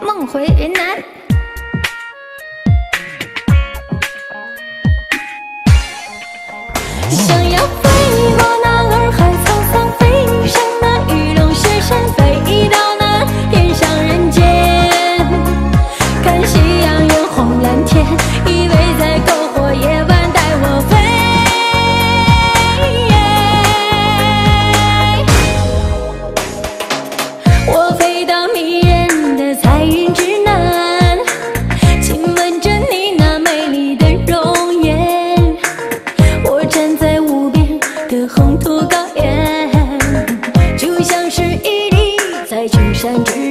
梦回云南。想要飞过 and dream.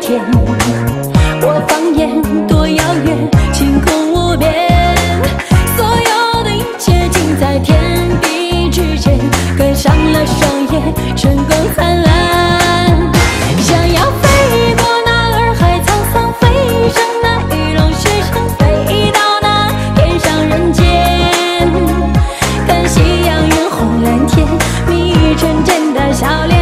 天，我放眼多遥远，晴空无边，所有的一切尽在天地之间，跟上了双眼，春光灿烂，想要飞过那洱海苍苍，飞上那玉龙雪山，飞到那天上人间，看夕阳染红蓝天，你纯真的笑脸。